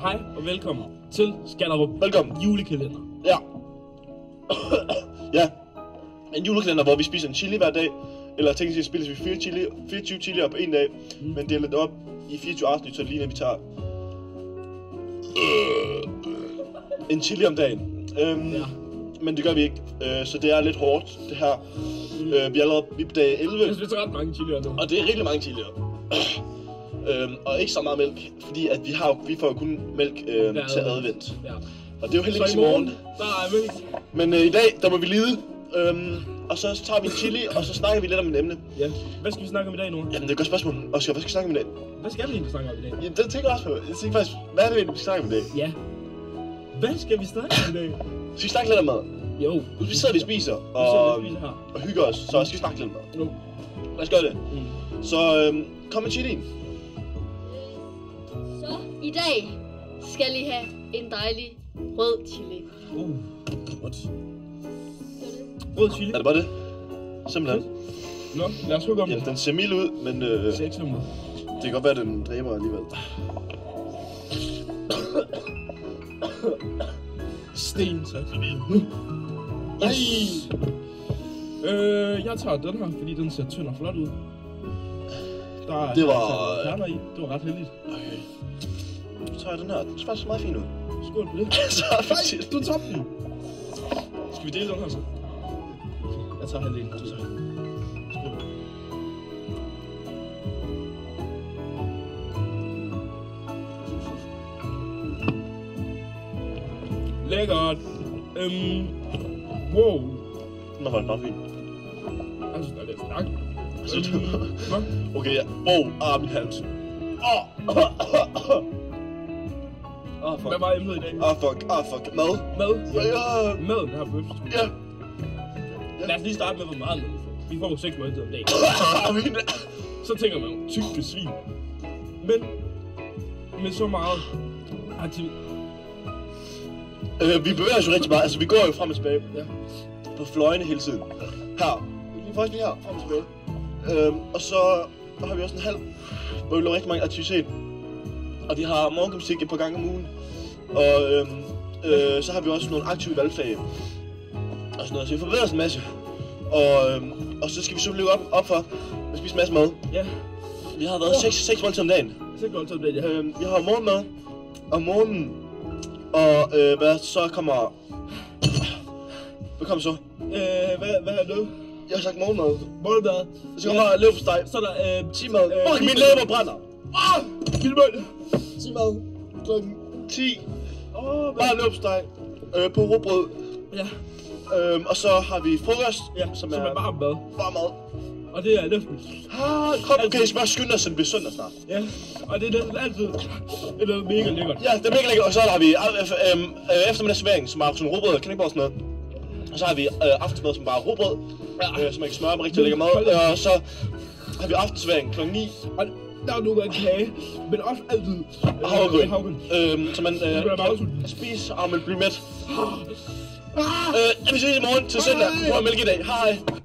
Hej og velkommen til Skanderup Velkommen. julekalender. Ja. ja. En julekalender, hvor vi spiser en chili hver dag. Eller teknisk set spiser vi 4 chili, 24 chilier på en dag. Mm. Men deler det op i 24 afsnit, så det ligner, at vi tager en chili om dagen. Øhm, Ja. Men det gør vi ikke. Øh, så det er lidt hårdt, det her. Mm. Øh, vi er allerede vi er på dag 11. Jeg synes, det er ret mange chilier nu. Og det er rigtig mange chilier. Øhm, og ikke så meget mælk, fordi at vi, har, jo- vi får jo kun mælk øhm, Hver til advent. Ja. Og det er jo ikke i morgen, der er mælk. Men øh, i dag, der må vi lide. Øhm, og så tager vi en chili, og så snakker vi lidt om et emne. Ja. Hvad skal vi snakke om i dag, Nora? Jamen, det er et godt spørgsmål. Oscar, hvad skal vi snakke om i dag? Hvad skal vi egentlig snakke om i dag? Ja, den tænker jeg også på. Jeg tænker faktisk, hvad er det vi skal snakke om i dag? Ja. Hvad skal vi snakke om i dag? Skal vi snakke lidt om mad? Jo. Nu vi sidder vi og spiser, og, vi spiser her. og hygger os, så skal vi snakke lidt om mad. Nu. Lad os gøre det. Mm. Så øhm, kom med chilien. I dag skal I have en dejlig rød chili. Uh. What? Rød chili. Er det bare det? Simpelthen. Nå, lad os hugge om det. den ser mild ud, men øh, det kan godt være, at den dræber alligevel. Sten, tak. Nej! Øh, jeg tager den her, fordi den ser tynd og flot ud. Der er Det var- kerner i. Det var ret heldigt. Okay. Så tager den her. Den ser faktisk meget fin ud. Skål på det. så Nej, du tabte den. Skal vi dele den her så? Jeg tager halvdelen, du tager Skål. Lækkert. Øhm, wow. Den var faktisk meget fin. Jeg synes, den er lidt stærk. Altså, Øhm? Okay, ja. Wow, ah, min hals. Åh, oh. Oh, fuck. Hvad var emnet i dag? Ah, fuck, ah, fuck. Mad. Mad. Ja, Maden her bøf. ja. Lad os lige starte med, hvor meget mad vi får. Vi får jo 6 måltider om dagen. Så tænker man jo, tykke svin. Men med så meget aktivitet. Øh, vi bevæger os jo rigtig meget. Altså, vi går jo frem og tilbage Ja. på fløjene hele tiden. Her. Vi er faktisk lige her, frem og tilbage. Øhm, og så har vi også en halv, hvor vi laver rigtig mange aktivitet. Og vi har morgengymnastik et par gange om ugen. Og øhm, øh, så har vi også nogle aktive valgfag. Og sådan noget. Så vi forbereder os en masse. Og, øhm, og så skal vi så løbe op, op for at spise en masse mad. Ja, Vi har været 6 6 måltider om dagen. 6 måltider om dagen, ja. Øhm, vi har morgenmad om morgenen. Og øh, hvad så kommer... Hvad kommer så? Øh, hvad, hvad er det? Jeg har sagt morgenmad. Morgenmad. Så kommer ja. leverpostej. Så er der, øh, Timad. Øh, Fuck, min læber brænder. Ah! Vildmøl! Timad. Klokken 10. Åh, oh, Bare leverpostej. Øh, på råbrød. Ja, Øhm, og så har vi frokost, ja, som er varm mad. varm mad. Og det er næsten, Ah, kom, okay, I skal bare skynde os, det bliver søndag snart. ja. Og det er næsten altid et noget mega lækkert. Ja, det er mega lækkert. Og så har vi øh, øh, øh, eftermiddagsservering, som er sådan råbrød og knækbrød og sådan noget. Og så har vi øh, aftensmad, som bare er råbrød, Ja. øh, som man kan smøre med rigtig lækker mad. Og så har vi aftensservering kl. 9 Og der er nogle gange kage, men også altid øh, havregryn. havregryn. Øhm, så man øh, kan spise, og man bliver mæt. Ah! Øh, vi ses i morgen til søndag. Vi får mælk i dag. Hej.